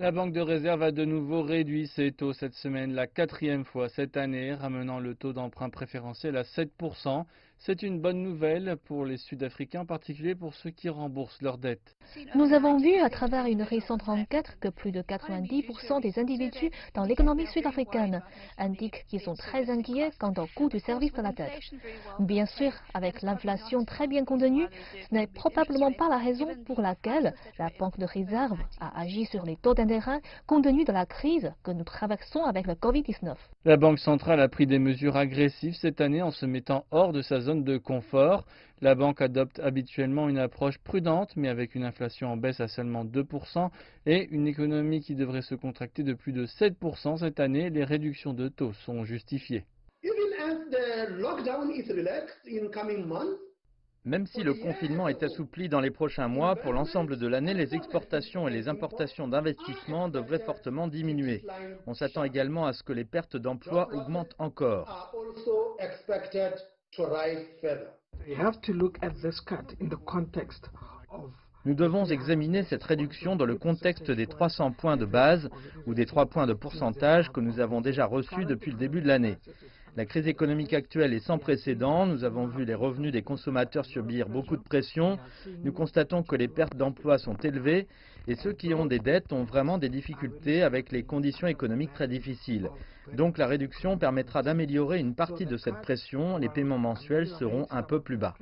La Banque de réserve a de nouveau réduit ses taux cette semaine, la quatrième fois cette année, ramenant le taux d'emprunt préférentiel à 7%. C'est une bonne nouvelle pour les Sud-Africains, en particulier pour ceux qui remboursent leurs dettes. Nous avons vu à travers une récente enquête que plus de 90% des individus dans l'économie sud-africaine indiquent qu'ils sont très inquiets quant au coût du service de la dette. Bien sûr, avec l'inflation très bien contenue, ce n'est probablement pas la raison pour laquelle la Banque de réserve a agi sur les taux d'intérêt compte tenu de la crise que nous traversons avec le Covid-19. La Banque centrale a pris des mesures agressives cette année en se mettant hors de sa zone de confort. La banque adopte habituellement une approche prudente, mais avec une inflation en baisse à seulement 2% et une économie qui devrait se contracter de plus de 7% cette année, les réductions de taux sont justifiées. Même si le confinement est assoupli dans les prochains mois, pour l'ensemble de l'année, les exportations et les importations d'investissement devraient fortement diminuer. On s'attend également à ce que les pertes d'emplois augmentent encore. Nous devons examiner cette réduction dans le contexte des 300 points de base ou des 3 points de pourcentage que nous avons déjà reçus depuis le début de l'année. La crise économique actuelle est sans précédent. Nous avons vu les revenus des consommateurs subir beaucoup de pression. Nous constatons que les pertes d'emplois sont élevées et ceux qui ont des dettes ont vraiment des difficultés avec les conditions économiques très difficiles. Donc la réduction permettra d'améliorer une partie de cette pression. Les paiements mensuels seront un peu plus bas.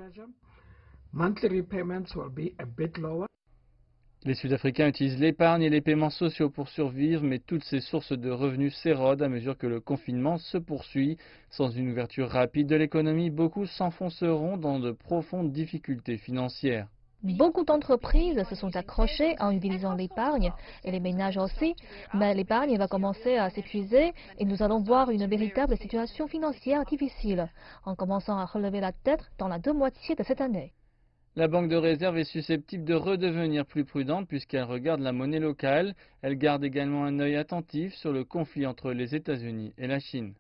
Les Sud-Africains utilisent l'épargne et les paiements sociaux pour survivre, mais toutes ces sources de revenus s'érodent à mesure que le confinement se poursuit. Sans une ouverture rapide de l'économie, beaucoup s'enfonceront dans de profondes difficultés financières. Beaucoup d'entreprises se sont accrochées en utilisant l'épargne, et les ménages aussi, mais l'épargne va commencer à s'épuiser et nous allons voir une véritable situation financière difficile, en commençant à relever la tête dans la deux moitiés de cette année. La banque de réserve est susceptible de redevenir plus prudente puisqu'elle regarde la monnaie locale. Elle garde également un œil attentif sur le conflit entre les États-Unis et la Chine.